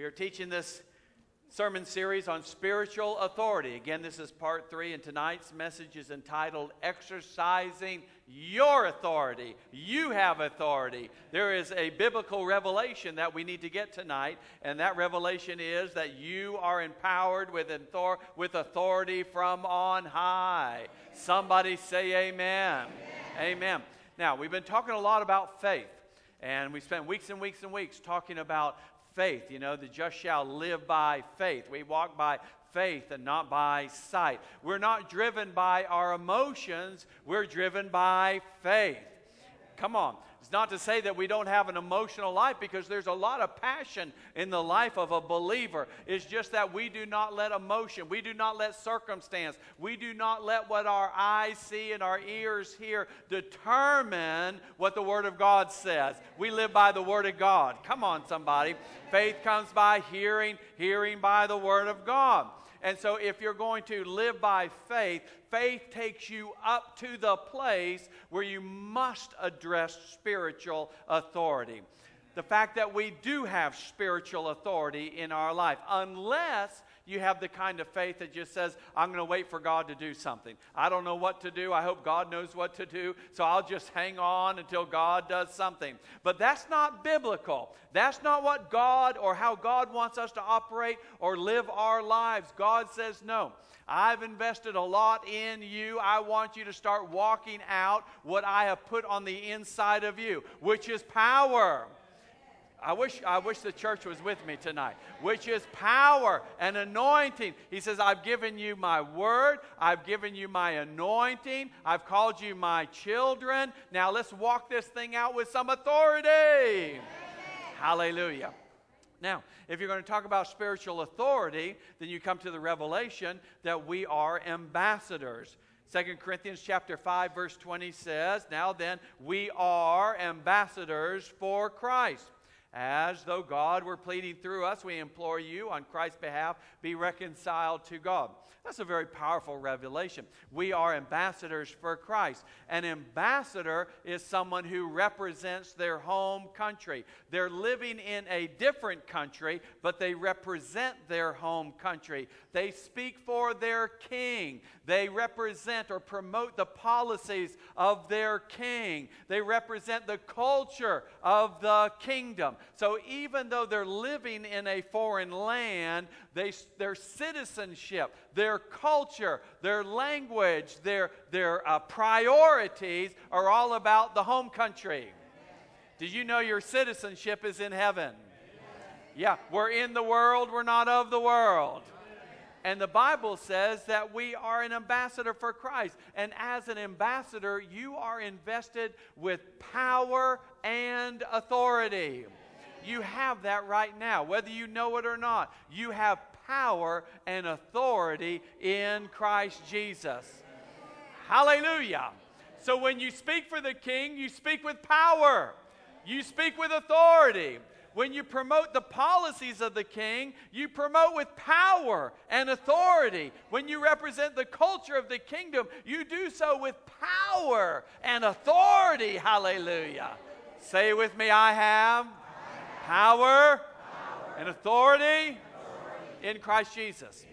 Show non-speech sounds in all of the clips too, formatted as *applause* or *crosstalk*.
We are teaching this sermon series on spiritual authority. Again, this is part three, and tonight's message is entitled Exercising Your Authority. You have authority. There is a biblical revelation that we need to get tonight, and that revelation is that you are empowered with, authority from on high. Somebody say amen. amen. Amen. Now, we've been talking a lot about faith. And we spent weeks and weeks and weeks talking about faith. You know, the just shall live by faith. We walk by faith and not by sight. We're not driven by our emotions, we're driven by faith. Come on. It's not to say that we don't have an emotional life because there's a lot of passion in the life of a believer. It's just that we do not let emotion, we do not let circumstance, we do not let what our eyes see and our ears hear determine what the Word of God says. We live by the Word of God. Come on, somebody. Faith comes by hearing, hearing by the Word of God. And so, if you're going to live by faith, faith takes you up to the place where you must address spiritual authority. The fact that we do have spiritual authority in our life, unless you have the kind of faith that just says, I'm going to wait for God to do something. I don't know what to do. I hope God knows what to do. So I'll just hang on until God does something. But that's not biblical. That's not what God or how God wants us to operate or live our lives. God says, no. I've invested a lot in you. I want you to start walking out what I have put on the inside of you, which is power. I wish, I wish the church was with me tonight, which is power and anointing. He says, I've given you my word, I've given you my anointing, I've called you my children. Now let's walk this thing out with some authority. Amen. Hallelujah. Now, if you're going to talk about spiritual authority, then you come to the revelation that we are ambassadors. 2 Corinthians chapter 5 verse 20 says, "Now then, we are ambassadors for Christ." As though God were pleading through us, we implore you on Christ's behalf, be reconciled to God. That's a very powerful revelation. We are ambassadors for Christ. An ambassador is someone who represents their home country. They're living in a different country, but they represent their home country. They speak for their king. They represent or promote the policies of their king. They represent the culture of the kingdom. So even though they're living in a foreign land, they, their citizenship, their culture, their language, their, their uh, priorities are all about the home country. Did you know your citizenship is in heaven? Yeah, we're in the world, we're not of the world. And the Bible says that we are an ambassador for Christ. And as an ambassador, you are invested with power and authority. You have that right now, whether you know it or not. You have power and authority in Christ Jesus. Hallelujah. So when you speak for the king, you speak with power, you speak with authority. When you promote the policies of the king, you promote with power and authority. When you represent the culture of the kingdom, you do so with power and authority. Hallelujah. Say with me, I have power, and authority, in Christ Jesus.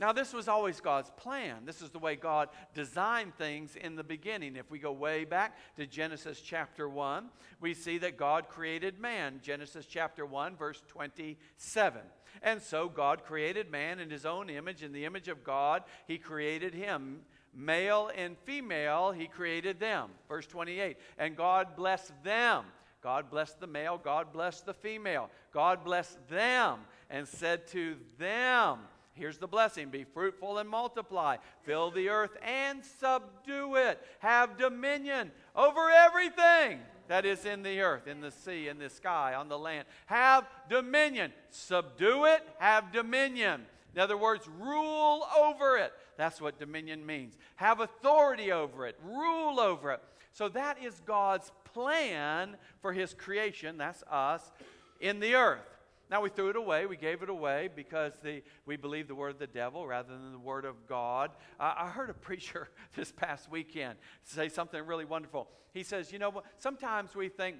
Now, this was always God's plan. This is the way God designed things in the beginning. If we go way back to Genesis chapter 1, we see that God created man. Genesis chapter 1, verse 27. And so God created man in his own image. In the image of God, he created him. Male and female, he created them. Verse 28. And God blessed them. God blessed the male, God blessed the female. God blessed them and said to them, Here's the blessing be fruitful and multiply, fill the earth and subdue it, have dominion over everything that is in the earth, in the sea, in the sky, on the land. Have dominion. Subdue it, have dominion. In other words, rule over it. That's what dominion means. Have authority over it, rule over it. So that is God's plan for his creation, that's us, in the earth. Now we threw it away. We gave it away because the, we believe the word of the devil rather than the word of God. Uh, I heard a *laughs* preacher this past weekend say something really wonderful. He says, You know, sometimes we think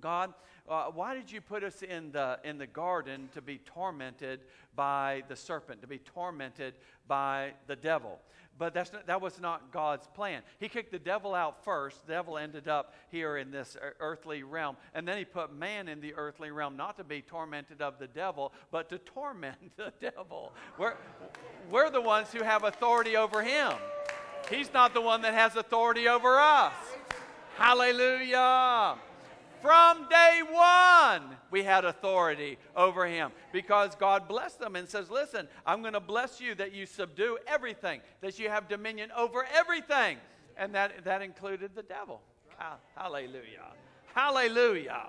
God, uh, why did you put us in the, in the garden to be tormented by the serpent, to be tormented by the devil? But that's not, that was not God's plan. He kicked the devil out first. The devil ended up here in this earthly realm. And then he put man in the earthly realm, not to be tormented of the devil, but to torment *laughs* the devil. We're, we're the ones who have authority over him. He's not the one that has authority over us. Hallelujah. From day one, we had authority over him because God blessed them and says, Listen, I'm going to bless you that you subdue everything, that you have dominion over everything. And that, that included the devil. Hallelujah. Hallelujah.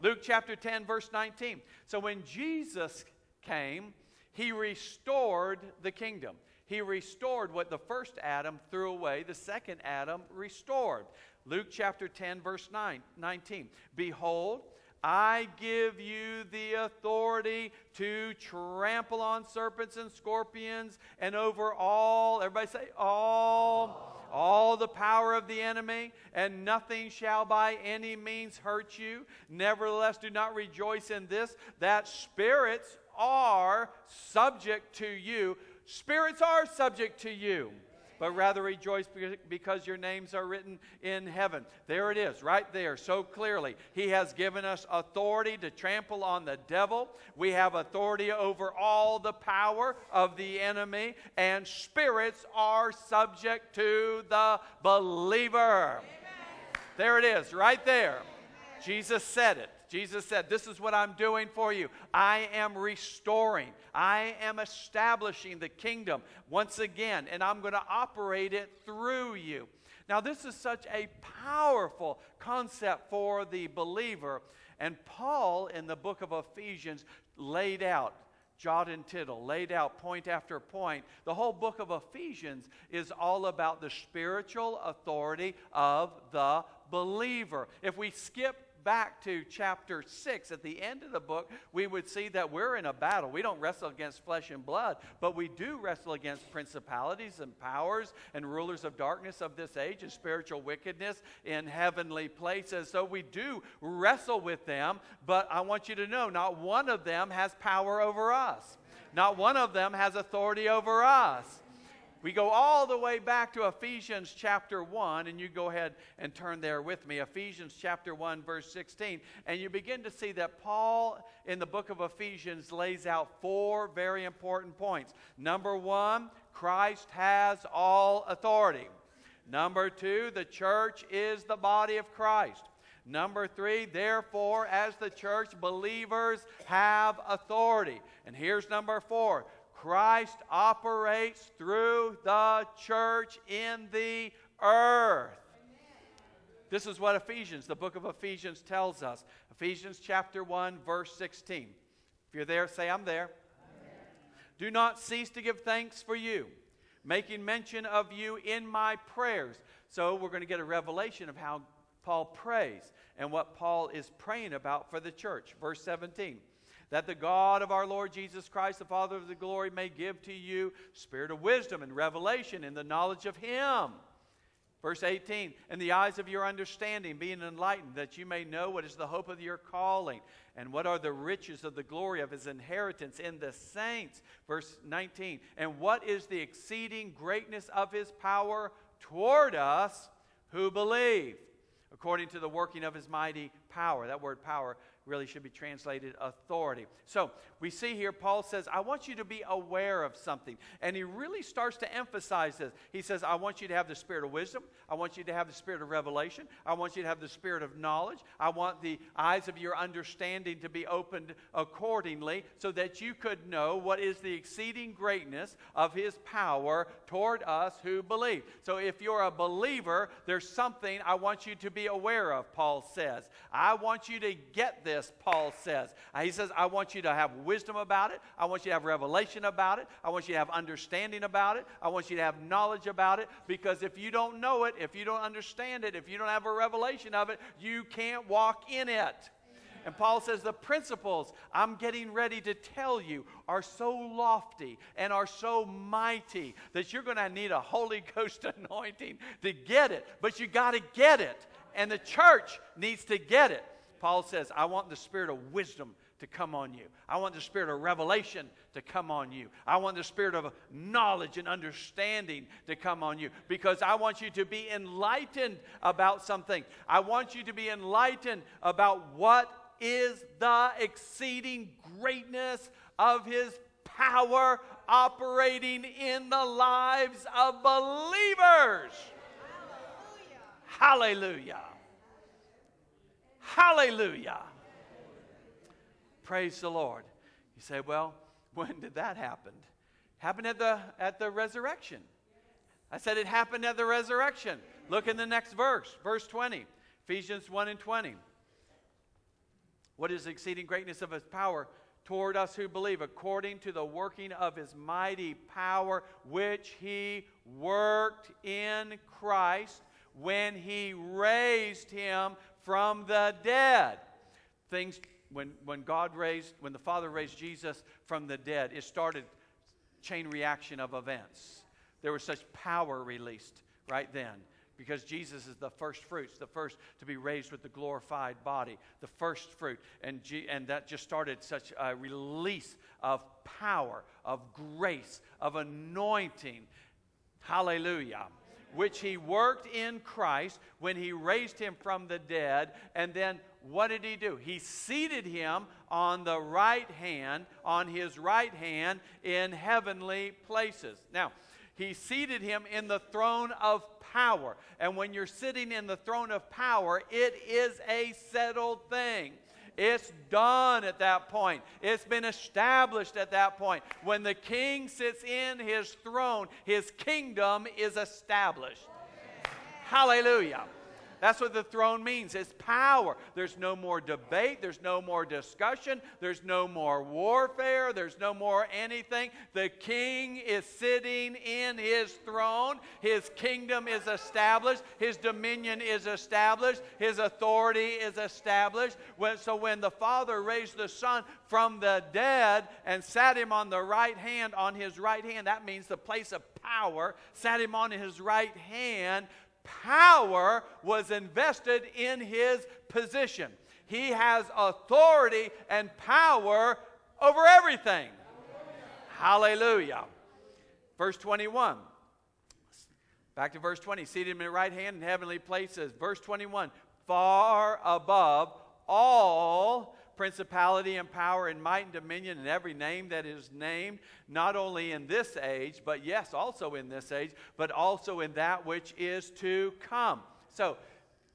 Luke chapter 10, verse 19. So when Jesus came, he restored the kingdom. He restored what the first Adam threw away, the second Adam restored. Luke chapter 10, verse 9, 19. Behold, I give you the authority to trample on serpents and scorpions and over all, everybody say, all, all the power of the enemy, and nothing shall by any means hurt you. Nevertheless, do not rejoice in this, that spirits are subject to you. Spirits are subject to you but rather rejoice because your names are written in heaven. There it is, right there, so clearly. He has given us authority to trample on the devil. We have authority over all the power of the enemy, and spirits are subject to the believer. Amen. There it is, right there. Jesus said it. Jesus said, This is what I'm doing for you. I am restoring, I am establishing the kingdom once again, and I'm going to operate it through you. Now, this is such a powerful concept for the believer. And Paul, in the book of Ephesians, laid out jot and tittle, laid out point after point. The whole book of Ephesians is all about the spiritual authority of the believer. If we skip back to chapter 6, at the end of the book, we would see that we're in a battle. We don't wrestle against flesh and blood, but we do wrestle against principalities and powers and rulers of darkness of this age and spiritual wickedness in heavenly places. So we do wrestle with them, but I want you to know not one of them has power over us. Not one of them has authority over us. We go all the way back to Ephesians chapter 1, and you go ahead and turn there with me. Ephesians chapter 1, verse 16. And you begin to see that Paul in the book of Ephesians lays out four very important points. Number one, Christ has all authority. Number two, the church is the body of Christ. Number three, therefore, as the church, believers have authority. And here's number four Christ operates through the church in the earth. This is what Ephesians, the book of Ephesians, tells us. Ephesians chapter 1, verse 16. If you're there, say, I'm there. Do not cease to give thanks for you, making mention of you in my prayers. So we're going to get a revelation of how Paul prays and what Paul is praying about for the church. Verse 17 that the God of our Lord Jesus Christ, the Father of the glory, may give to you spirit of wisdom and revelation in the knowledge of Him. Verse 18, in the eyes of your understanding, being enlightened, that you may know what is the hope of your calling, and what are the riches of the glory of his inheritance in the saints. Verse 19, and what is the exceeding greatness of his power toward us who believe, according to the working of his mighty power. That word power really should be translated authority. So we see here, Paul says, I want you to be aware of something. And he really starts to emphasize this. He says, I want you to have the spirit of wisdom. I want you to have the spirit of revelation. I want you to have the spirit of knowledge. I want the eyes of your understanding to be opened accordingly so that you could know what is the exceeding greatness of his power toward us who believe. So if you're a believer, there's something I want you to be aware of, Paul says. I want you to get this, Paul says. Uh, he says, I want you to have wisdom about it. I want you to have revelation about it. I want you to have understanding about it. I want you to have knowledge about it. Because if you don't know it, if you don't understand it, if you don't have a revelation of it, you can't walk in it. And Paul says the principles I'm getting ready to tell you are so lofty and are so mighty that you're going to need a Holy Ghost *laughs* anointing to get it. But you got to get it. And the church needs to get it. Paul says, I want the spirit of wisdom to come on you. I want the spirit of revelation to come on you. I want the spirit of knowledge and understanding to come on you because I want you to be enlightened about something. I want you to be enlightened about what is the exceeding greatness of his power operating in the lives of believers. Hallelujah. Hallelujah. Praise the Lord. You say, well, *laughs* when did that happen? Happened at the, at the resurrection. I said it happened at the resurrection. Look in the next verse, verse 20, Ephesians 1 and 20. What is the exceeding greatness of his power toward us who believe, according to the working of his mighty power, which he worked in Christ when he raised him from the dead. Things, when, when God raised, when the Father raised Jesus from the dead, it started chain reaction of events. There was such power released right then because Jesus is the first fruits, the first to be raised with the glorified body, the first fruit. And, G- and that just started such a release of power, of grace, of anointing. Hallelujah. Which he worked in Christ when he raised him from the dead. And then what did he do? He seated him on the right hand, on his right hand in heavenly places. Now, he seated him in the throne of power. And when you're sitting in the throne of power, it is a settled thing. It's done at that point. It's been established at that point. When the king sits in his throne, his kingdom is established. Hallelujah. That's what the throne means. It's power. There's no more debate. There's no more discussion. There's no more warfare. There's no more anything. The king is sitting in his throne. His kingdom is established. His dominion is established. His authority is established. so when the Father raised the Son from the dead and sat him on the right hand, on his right hand, that means the place of power, sat him on his right hand power was invested in his position. He has authority and power over everything. Hallelujah. Verse 21. Back to verse 20. Seated in the right hand in heavenly places. Verse 21. Far above all principality and power and might and dominion and every name that is named, not only in this age, but yes, also in this age, but also in that which is to come. So,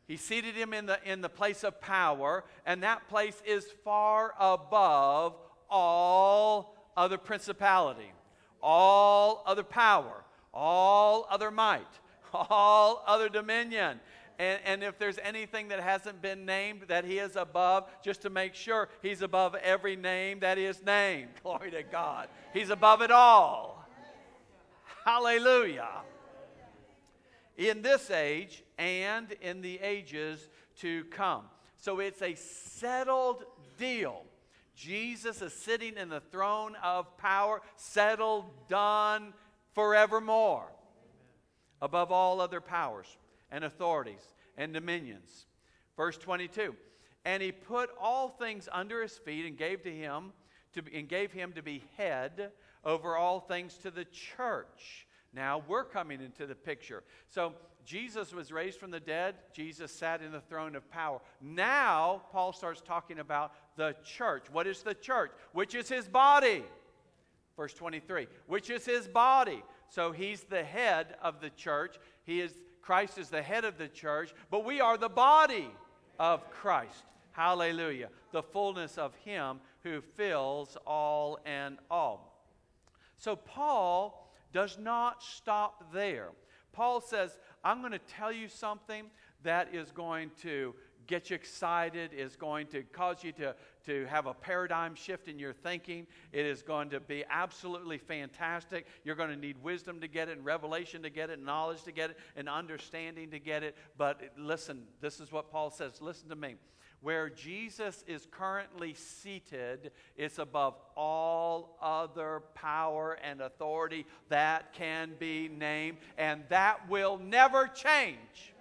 he seated him in the, in the place of power, and that place is far above all other principality, all other power, all other might, *laughs* all other dominion. And, and if there's anything that hasn't been named that he is above, just to make sure he's above every name that is named. *laughs* Glory to God. He's above it all. Hallelujah. In this age and in the ages to come. So it's a settled deal. Jesus is sitting in the throne of power, settled, done forevermore, above all other powers and authorities and dominions. Verse 22 And he put all things under his feet and gave to him to, and gave him to be head over all things to the church. Now we're coming into the picture. So Jesus was raised from the dead. Jesus sat in the throne of power. Now Paul starts talking about the church. What is the church? Which is his body. Verse 23, which is his body. So he's the head of the church. He is Christ is the head of the church, but we are the body of Christ. Hallelujah. The fullness of Him who fills all and all. So Paul does not stop there. Paul says, I'm going to tell you something that is going to get you excited, is going to cause you to, to have a paradigm shift in your thinking. It is going to be absolutely fantastic. You're going to need wisdom to get it, and revelation to get it, and knowledge to get it, and understanding to get it. But listen, this is what Paul says. Listen to me. Where Jesus is currently seated is above all other power and authority that can be named, and that will never change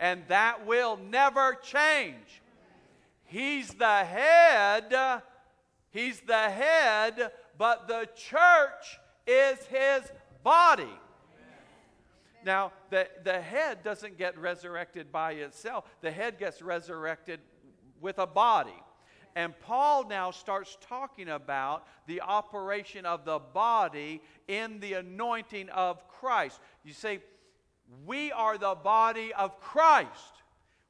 and that will never change. He's the head. He's the head, but the church is his body. Now, the, the head doesn't get resurrected by itself, the head gets resurrected with a body. And Paul now starts talking about the operation of the body in the anointing of Christ. You see, we are the body of Christ.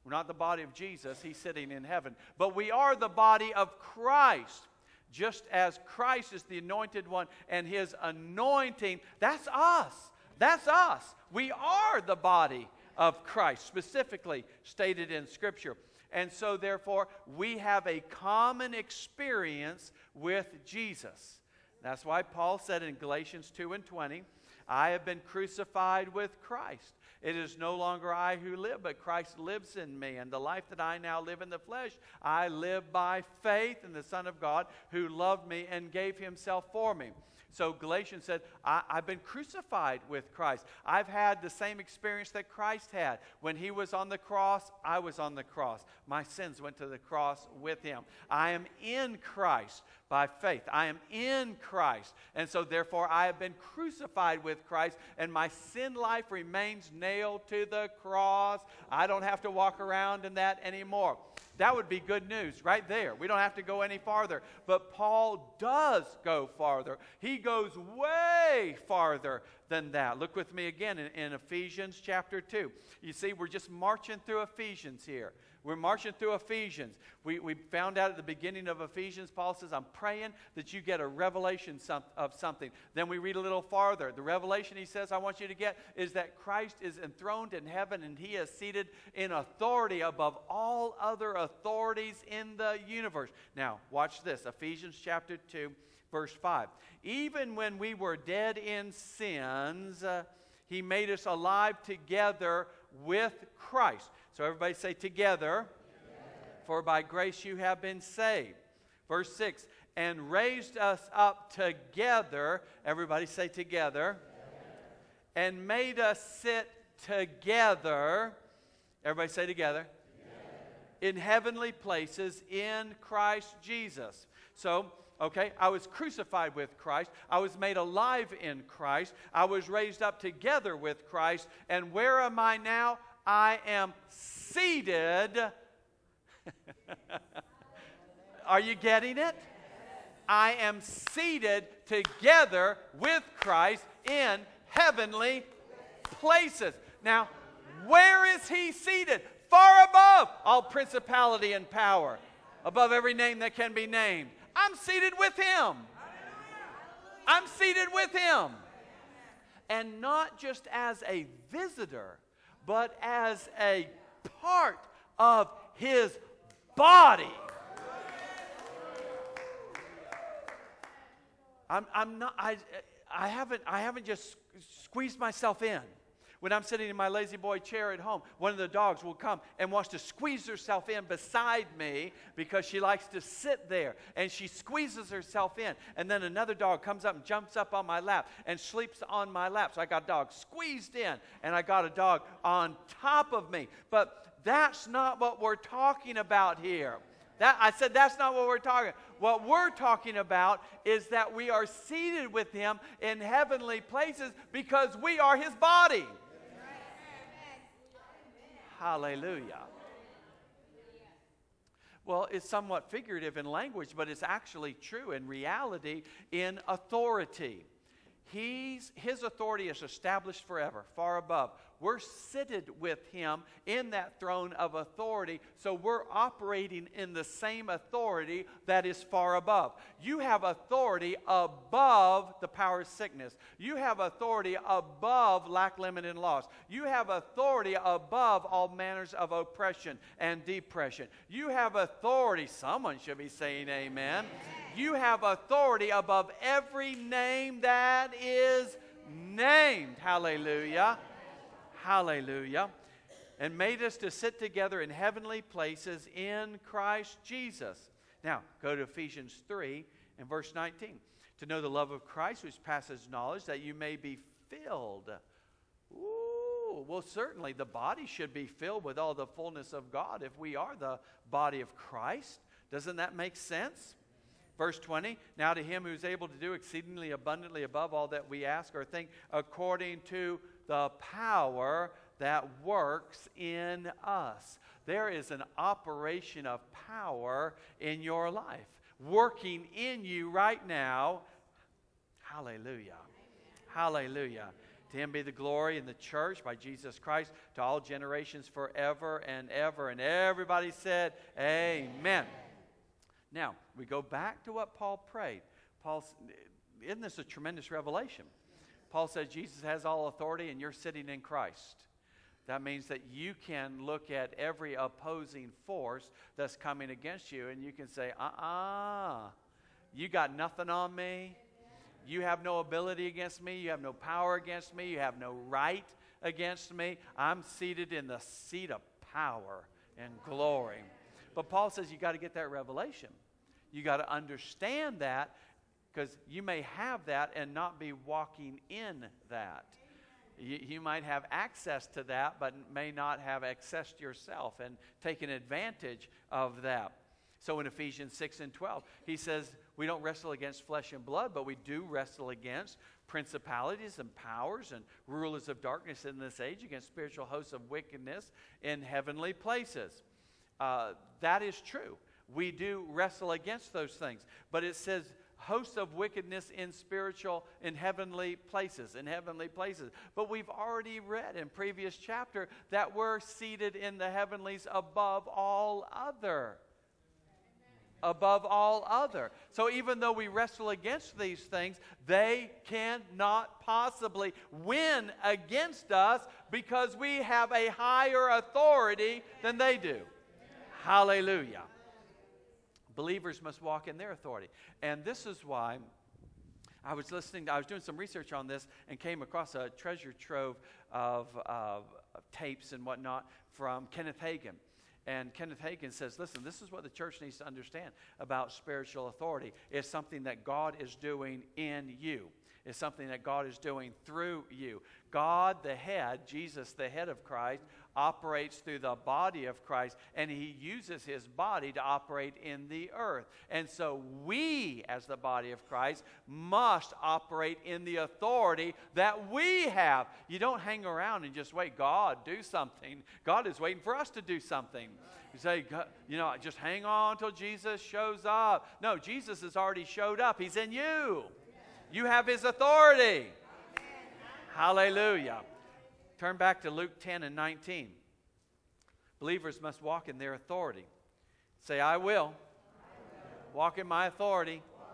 We're not the body of Jesus, he's sitting in heaven, but we are the body of Christ. Just as Christ is the anointed one and his anointing, that's us. That's us. We are the body of Christ, specifically stated in Scripture. And so, therefore, we have a common experience with Jesus. That's why Paul said in Galatians 2 and 20, I have been crucified with Christ. It is no longer I who live, but Christ lives in me. And the life that I now live in the flesh, I live by faith in the Son of God who loved me and gave himself for me. So Galatians said, I, have been crucified with Christ. I've had the same experience that Christ had. When he was on the cross, I was on the cross. My sins went to the cross with him. I am in Christ by faith. I am in Christ. And so, therefore, I have been crucified with Christ, and my sin life remains nailed to the cross. I don't have to walk around in that anymore. That would be good news right there. We don't have to go any farther. But Paul does go farther. He goes way farther than that. Look with me again in, in Ephesians chapter 2. You see, we're just marching through Ephesians here. We're marching through Ephesians. We, we found out at the beginning of Ephesians, Paul says, I'm praying that you get a revelation of something. Then we read a little farther. The revelation he says, I want you to get is that Christ is enthroned in heaven and he is seated in authority above all other authorities in the universe. Now, watch this Ephesians chapter 2, verse 5. Even when we were dead in sins, uh, he made us alive together with Christ. So everybody say together. For by grace you have been saved. Verse 6 and raised us up together. Everybody say together. And made us sit together. Everybody say together. In heavenly places in Christ Jesus. So, okay, I was crucified with Christ. I was made alive in Christ. I was raised up together with Christ. And where am I now? I am seated. *laughs* Are you getting it? I am seated together with Christ in heavenly places. Now, where is he seated? Far above all principality and power, above every name that can be named. I'm seated with him. I'm seated with him. And not just as a visitor, but as a part of his body. I'm, I'm not, I, I, haven't, I haven't just squeezed myself in. When I'm sitting in my lazy boy chair at home, one of the dogs will come and wants to squeeze herself in beside me because she likes to sit there. And she squeezes herself in. And then another dog comes up and jumps up on my lap and sleeps on my lap. So I got a dog squeezed in and I got a dog on top of me. But that's not what we're talking about here. That, I said that's not what we're talking. What we're talking about is that we are seated with him in heavenly places because we are his body. Hallelujah. Well, it's somewhat figurative in language, but it's actually true in reality in authority. He's, his authority is established forever, far above we're seated with him in that throne of authority, so we're operating in the same authority that is far above. You have authority above the power of sickness. You have authority above lack, limit, and loss. You have authority above all manners of oppression and depression. You have authority, someone should be saying amen. You have authority above every name that is named. Hallelujah. Hallelujah. And made us to sit together in heavenly places in Christ Jesus. Now, go to Ephesians 3 and verse 19. To know the love of Christ, which passes knowledge, that you may be filled. Ooh, Oh, well, certainly the body should be filled with all the fullness of God if we are the body of Christ. Doesn't that make sense? Verse 20, now to him who's able to do exceedingly abundantly above all that we ask or think, according to the power that works in us. There is an operation of power in your life, working in you right now. Hallelujah. Hallelujah. To him be the glory in the church by Jesus Christ to all generations forever and ever. And everybody said, Amen. Now, we go back to what Paul prayed. Paul, isn't this a tremendous revelation? Paul says Jesus has all authority and you're sitting in Christ. That means that you can look at every opposing force that's coming against you and you can say, uh uh-uh, uh, you got nothing on me. You have no ability against me. You have no power against me. You have no right against me. I'm seated in the seat of power and glory. But Paul says you got to get that revelation. You got to understand that because you may have that and not be walking in that. You, you, might have access to that, but may not have accessed yourself and taken advantage of that. So in Ephesians 6 and 12, he says, We don't wrestle against flesh and blood, but we do wrestle against principalities and powers and rulers of darkness in this age, against spiritual hosts of wickedness in heavenly places. Uh, that is true. We do wrestle against those things. But it says hosts of wickedness in spiritual, in heavenly places, in heavenly places. But we've already read in previous chapter that we're seated in the heavenlies above all other above all other. So even though we wrestle against these things, they cannot possibly win against us because we have a higher authority than they do. Hallelujah. Believers must walk in their authority. And this is why I was listening, I was doing some research on this and came across a treasure trove of, uh, tapes and whatnot from Kenneth Hagin. And Kenneth Hagin says, listen, this is what the church needs to understand about spiritual authority. It's something that God is doing in you. It's something that God is doing through you. God, the head, Jesus, the head of Christ, operates through the body of Christ, and he uses his body to operate in the earth. And so we, as the body of Christ, must operate in the authority that we have. You don't hang around and just wait, God, do something. God is waiting for us to do something. You say, you know, just hang on until Jesus shows up. No, Jesus has already showed up. He's in you. You have his authority. Hallelujah. Turn back to Luke 10 and 19. Believers must walk in their authority. Say, I will. Walk, in my authority. in my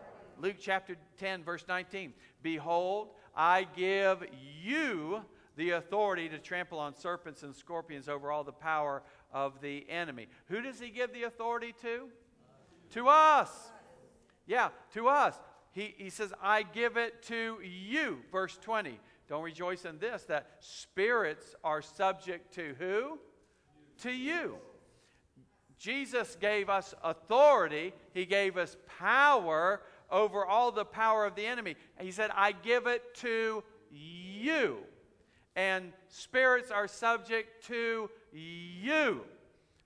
authority. Luke chapter 10, verse 19. Behold, I give you the authority to trample on serpents and scorpions over all the power of the enemy. Who does he give the authority to? To us. Yeah, to us. He, he says, I give it to you. Verse 20. Don't rejoice in this that spirits are subject to who? To you. Jesus gave us authority, He gave us power over all the power of the enemy. He said, I give it to you. And spirits are subject to you.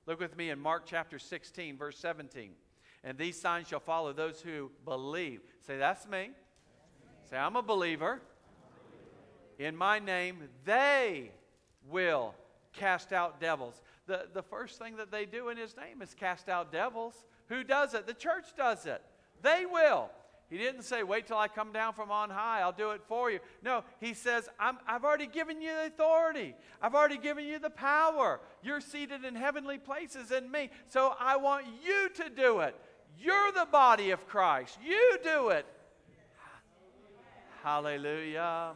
Look with me in Mark chapter 16, verse 17. And these signs shall follow those who believe. Say, that's me. Say, I'm a believer in my name, they will cast out devils. The, the first thing that they do in his name is cast out devils. Who does it? The church does it. They will. He didn't say, wait till I come down from on high, I'll do it for you. No, he says, i have already given you the authority. I've already given you the power. You're seated in heavenly places in me. So I want you to do it. You're the body of Christ. You do it. Hallelujah.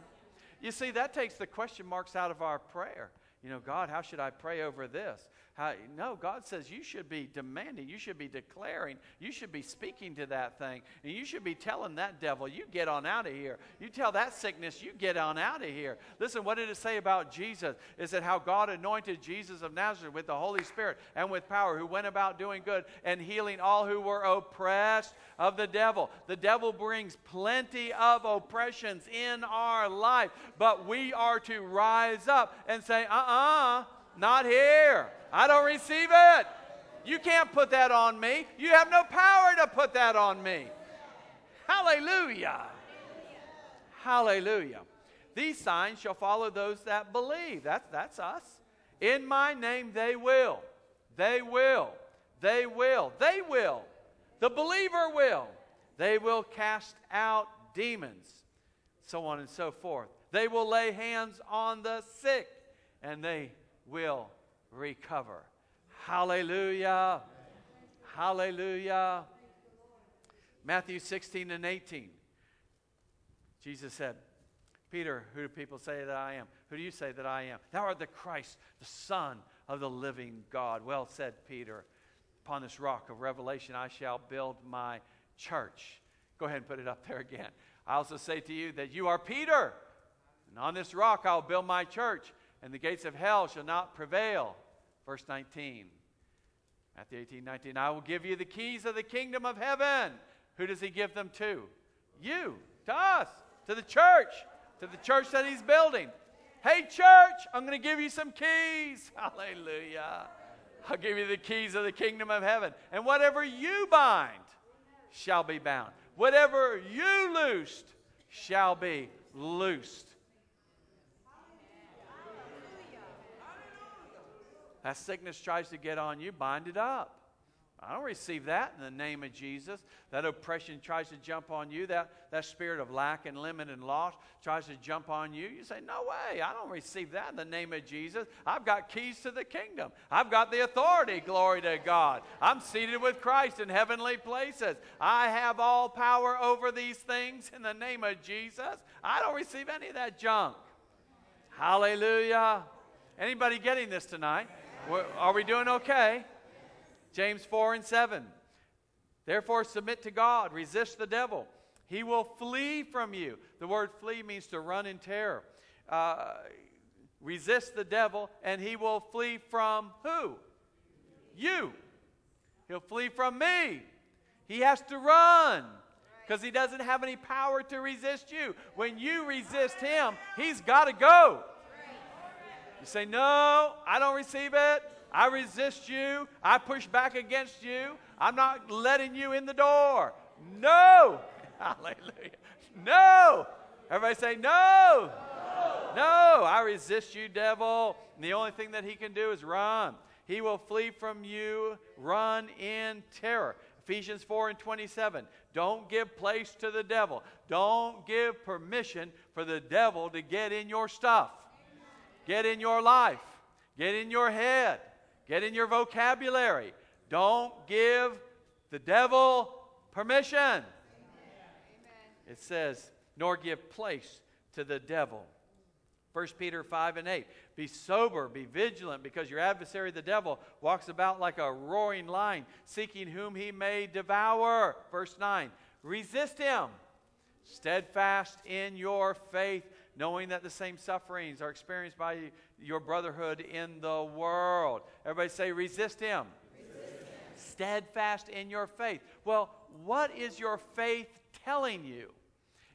You see, that takes the question marks out of our prayer. You know, God, how should I pray over this? how, no, God says you should be demanding, you should be declaring, you should be speaking to that thing, and you should be telling that devil, you get on out of here. You tell that sickness, you get on out of here. Listen, what did it say about Jesus? Is that how God anointed Jesus of Nazareth with the Holy Spirit and with power, who went about doing good and healing all who were oppressed of the devil. The devil brings plenty of oppressions in our life, but we are to rise up and say, uh uh-uh, uh, not here. I don't receive it. You can't put that on me. You have no power to put that on me. Hallelujah. Hallelujah. These signs shall follow those that believe. That's, that's us. In my name they will. They will. They will. They will. The believer will. They will cast out demons. So on and so forth. They will lay hands on the sick and they will recover. Hallelujah. Hallelujah. Matthew 16 and 18. Jesus said, Peter, who do people say that I am? Who do you say that I am? Thou art the Christ, the Son of the living God. Well said, Peter. Upon this rock of revelation I shall build my church. Go ahead and put it up there again. I also say to you that you are Peter, and on this rock I'll build my church, and the gates of hell shall not prevail. Verse 19. Matthew 18, 19. I will give you the keys of the kingdom of heaven. Who does he give them to? You, to us, to the church, to the church that he's building. Hey, church, I'm going to give you some keys. *laughs* Hallelujah. I'll give you the keys of the kingdom of heaven. And whatever you bind shall be bound. Whatever you loosed shall be loosed. That sickness tries to get on you, bind it up. I don't receive that in the name of Jesus. That oppression tries to jump on you. That, that spirit of lack and limit and loss tries to jump on you. You say, No way. I don't receive that in the name of Jesus. I've got keys to the kingdom. I've got the authority. Glory to God. I'm seated with Christ in heavenly places. I have all power over these things in the name of Jesus. I don't receive any of that junk. Hallelujah. Anybody getting this tonight? Are we doing okay? James 4 and 7. Therefore, submit to God, resist the devil. He will flee from you. The word flee means to run in terror. Uh, resist the devil, and he will flee from who? You. He'll flee from me. He has to run because he doesn't have any power to resist you. When you resist him, he's got to go. You say, No, I don't receive it. I resist you. I push back against you. I'm not letting you in the door. No. *laughs* Hallelujah. No. Everybody say, No. No. no. I resist you, devil. And the only thing that he can do is run. He will flee from you, run in terror. Ephesians 4 and 27. Don't give place to the devil. Don't give permission for the devil to get in your stuff, get in your life, get in your head. Get in your vocabulary. Don't give the devil permission. Amen. It says, nor give place to the devil. 1 Peter 5 and 8. Be sober, be vigilant, because your adversary, the devil, walks about like a roaring lion, seeking whom he may devour. Verse 9. Resist him, steadfast in your faith, knowing that the same sufferings are experienced by your brotherhood in the world. Everybody say, resist him. resist him. Steadfast in your faith. Well, what is your faith telling you?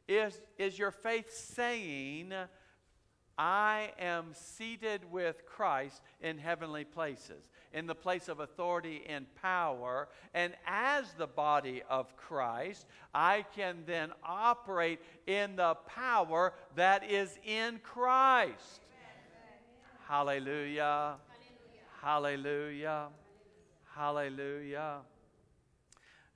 Is, is your faith saying, I am seated with Christ in heavenly places, in the place of authority and power. And as the body of Christ, I can then operate in the power that is in Christ. Hallelujah. Hallelujah. Hallelujah.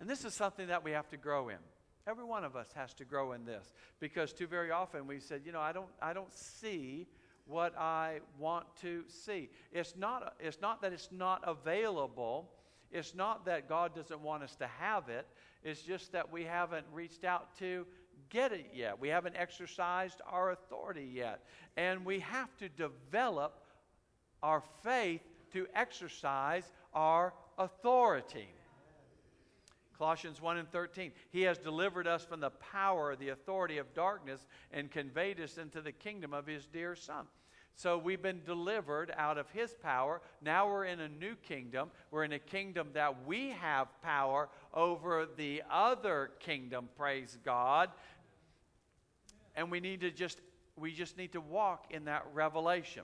And this is something that we have to grow in. Every one of us has to grow in this because too very often we said, you know, I don't, I don't see what I want to see. It's not, it's not that it's not available. It's not that God doesn't want us to have it. It's just that we haven't reached out to get it yet. We haven't exercised our authority yet. And we have to develop our faith to exercise our authority. Colossians 1 and 13. He has delivered us from the power, the authority of darkness, and conveyed us into the kingdom of his dear Son. So we've been delivered out of his power. Now we're in a new kingdom. We're in a kingdom that we have power over the other kingdom, praise God. And we need to just we just need to walk in that revelation.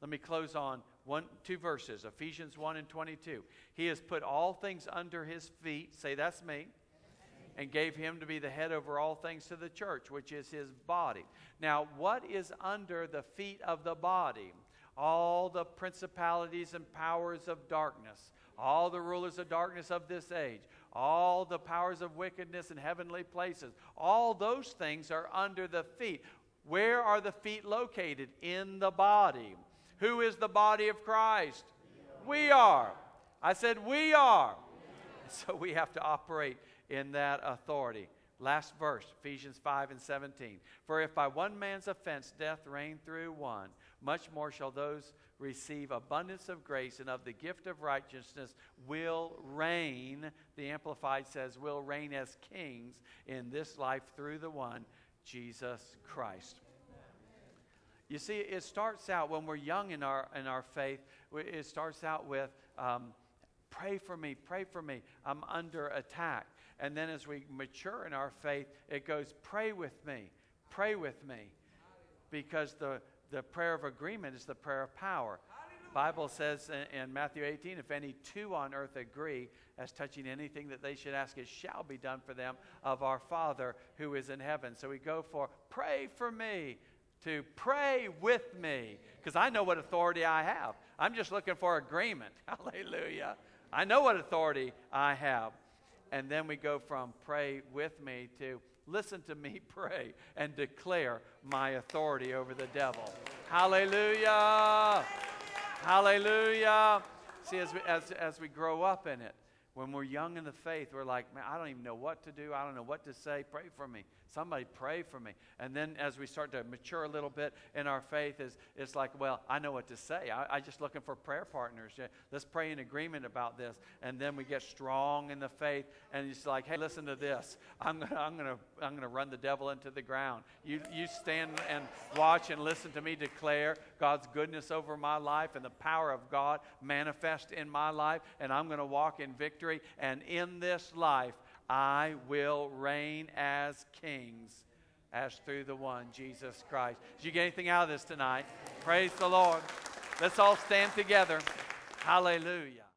Let me close on one, two verses Ephesians 1 and 22. He has put all things under his feet, say that's me, and gave him to be the head over all things to the church, which is his body. Now, what is under the feet of the body? All the principalities and powers of darkness, all the rulers of darkness of this age, all the powers of wickedness in heavenly places, all those things are under the feet. Where are the feet located? In the body. Who is the body of Christ? We are. I said, We are. *laughs* So we have to operate in that authority. Last verse, Ephesians 5 and 17. For if by one man's offense death reigned through one, much more shall those receive abundance of grace and of the gift of righteousness will reign. The Amplified says, will reign as kings in this life through the one, Jesus Christ. You see, it starts out when we're young in our, in our faith, it starts out with, um, pray for me, pray for me, I'm under attack. And then as we mature in our faith, it goes, pray with me, pray with me. Because the, the prayer of agreement is the prayer of power. Bible says in, in, Matthew 18, if any two on earth agree as touching anything that they should ask, it shall be done for them of our Father who is in heaven. So we go for, pray for me, to pray with me because I know what authority I have. I'm just looking for agreement. *laughs* Hallelujah. I know what authority I have. And then we go from pray with me to listen to me *laughs* pray and declare my authority over the devil. Hallelujah. Hallelujah. See, as we, as, as we grow up in it, when we're young in the faith, we're like, man, I don't even know what to do. I don't know what to say. Pray for me. Somebody pray for me. And then as we start to mature a little bit in our faith, is it's like, well, I know what to say. I, I just looking for prayer partners. Yeah, let's pray in agreement about this. And then we get strong in the faith, and it's like, hey, listen to this. I'm gonna, I'm gonna, I'm gonna run the devil into the ground. You, you stand and watch and listen to me declare God's goodness over my life and the power of God manifest in my life, and I'm gonna walk in victory. And in this life, I will reign as kings as through the one, Jesus Christ. Did you get anything out of this tonight? Praise the Lord. Let's all stand together. Hallelujah.